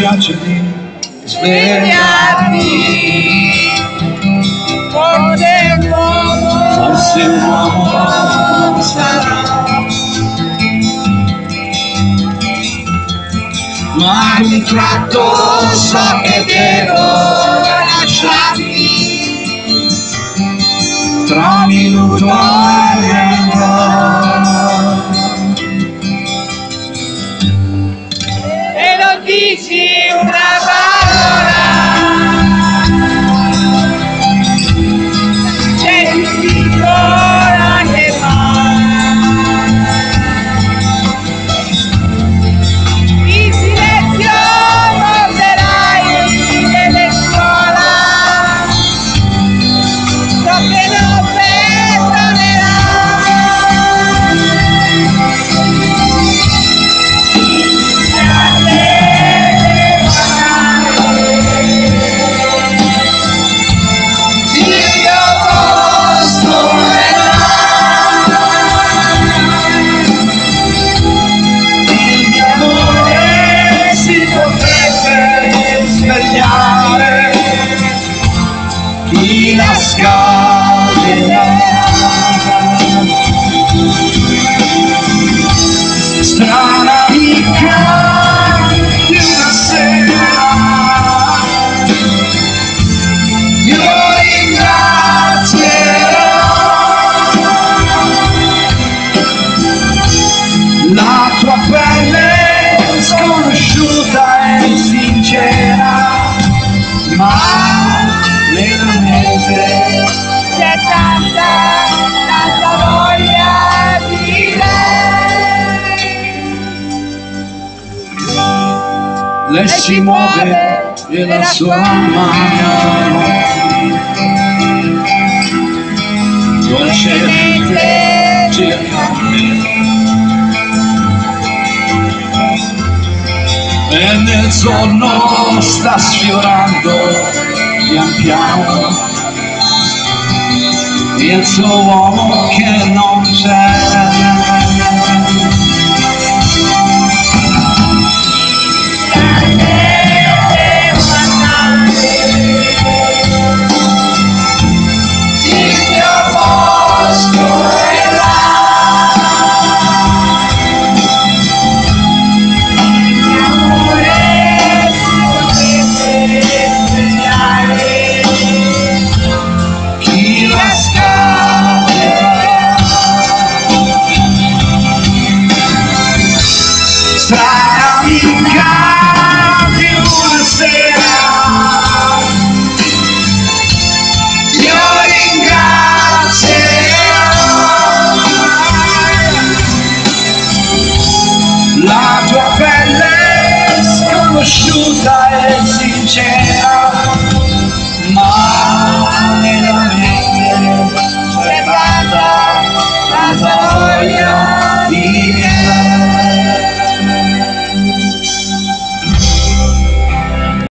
capace di svegliarmi. Forse l'uomo Forse un uomo non sarà, ma un tratto so che devo lasciarmi. Tra minuto non dici la scatenerà strana amica di una sera io ringrazierò la tua pelle lei. lei si muove e la sua mano. Dolcemente me e nel giorno sta sfiorando pian piano. Il suo uomo che non c'è la tua pelle sconosciuta e sincera